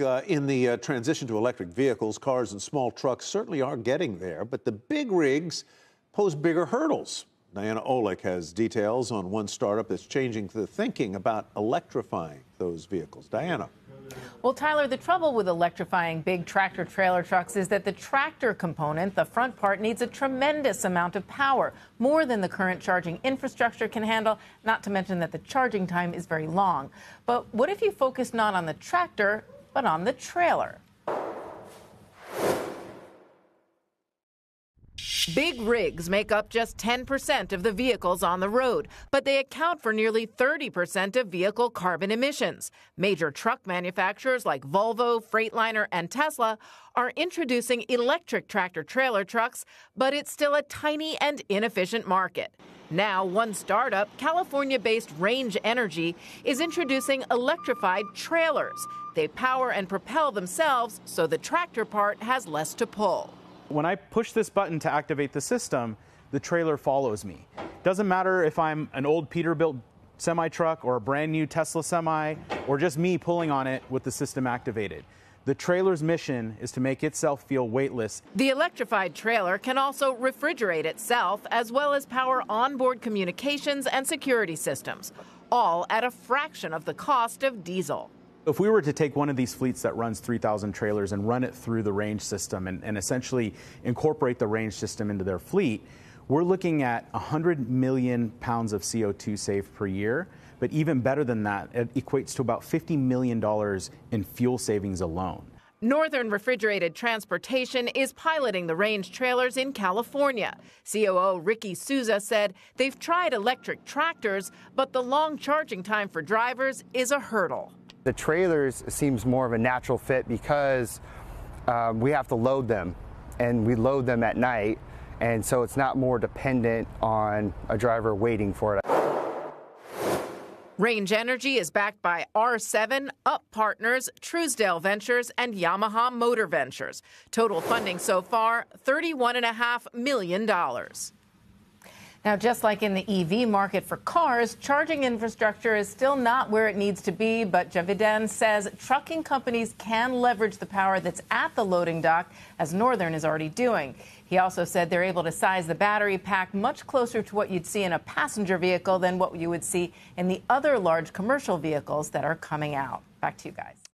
Uh, in the uh, transition to electric vehicles, cars and small trucks certainly are getting there, but the big rigs pose bigger hurdles. Diana Olick has details on one startup that's changing the thinking about electrifying those vehicles. Diana. Well, Tyler, the trouble with electrifying big tractor trailer trucks is that the tractor component, the front part, needs a tremendous amount of power, more than the current charging infrastructure can handle, not to mention that the charging time is very long. But what if you focus not on the tractor, but on the trailer? Big rigs make up just 10% of the vehicles on the road, but they account for nearly 30% of vehicle carbon emissions. Major truck manufacturers like Volvo, Freightliner, and Tesla are introducing electric tractor trailer trucks, but it's still a tiny and inefficient market. Now, one startup, California based Range Energy, is introducing electrified trailers. They power and propel themselves so the tractor part has less to pull. When I push this button to activate the system, the trailer follows me. Doesn't matter if I'm an old Peterbilt semi truck or a brand new Tesla semi or just me pulling on it with the system activated. The trailer's mission is to make itself feel weightless. The electrified trailer can also refrigerate itself as well as power onboard communications and security systems, all at a fraction of the cost of diesel. If we were to take one of these fleets that runs 3,000 trailers and run it through the range system and, and essentially incorporate the range system into their fleet, we're looking at 100 million pounds of CO2 saved per year. But even better than that, it equates to about $50 million in fuel savings alone. Northern Refrigerated Transportation is piloting the range trailers in California. COO Ricky Souza said they've tried electric tractors, but the long charging time for drivers is a hurdle. The trailers seems more of a natural fit because um, we have to load them and we load them at night and so it's not more dependent on a driver waiting for it. Range Energy is backed by R7, Up Partners, Truesdale Ventures, and Yamaha Motor Ventures. Total funding so far $31.5 million. Now, just like in the EV market for cars, charging infrastructure is still not where it needs to be, but Javidan says trucking companies can leverage the power that's at the loading dock, as Northern is already doing. He also said they're able to size the battery pack much closer to what you'd see in a passenger vehicle than what you would see in the other large commercial vehicles that are coming out. Back to you guys.